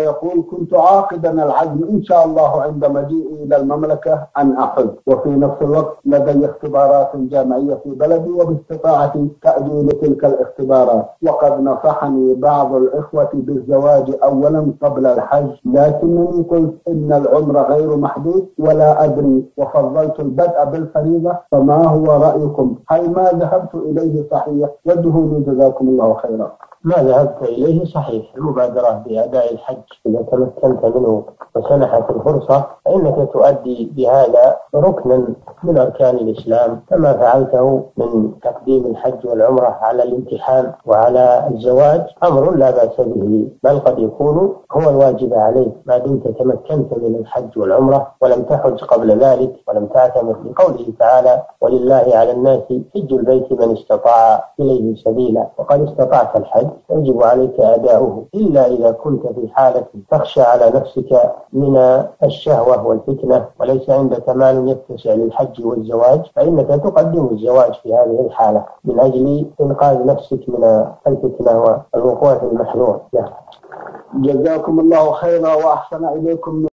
يقول كنت عاقدا العزم إن شاء الله عند مجيئي إلى المملكة أن أحج. وفي نفس الوقت لدي اختبارات جامعية في بلدي وباستطاعتي تأجيل تلك الاختبارات. وقد نصحني بعض الإخوة بالزواج أولا قبل الحج لكنني قلت إن العمر غير محدود ولا أدري. وفضلت البدء بالفريضة فما هو رأيكم؟ هل ما ذهبت إليه صحيح؟ وجهوني جزاكم الله خيرا. ما ذهبت إليه؟ صحيح المبادرة بأداء الحج. إذا تمكنت منه وسنحت الفرصة فإنك تؤدي بهذا ركنا من أركان الإسلام كما فعلته من تقديم الحج والعمرة على الامتحان وعلى الزواج. أمر لا بأس به بل قد يكون هو الواجب عليك. ما دمت تمكنت من الحج والعمرة ولم تحج قبل ذلك ولم تعتمر لقوله تعالى ولله على الناس حج البيت من استطاع إليه سبيلا. وقد استطعت الحج يجب عليك أداؤه. إلا إذا كنت في حالة تخشى على نفسك من الشهوة والفتنة وليس عندك مال يتسع للحج والزواج فإنك تقدم الزواج في هذه الحالة من أجل إنقاذ نفسك من الفتنة والوقوع في المحذور. جزاكم الله خيرا وأحسن إليكم.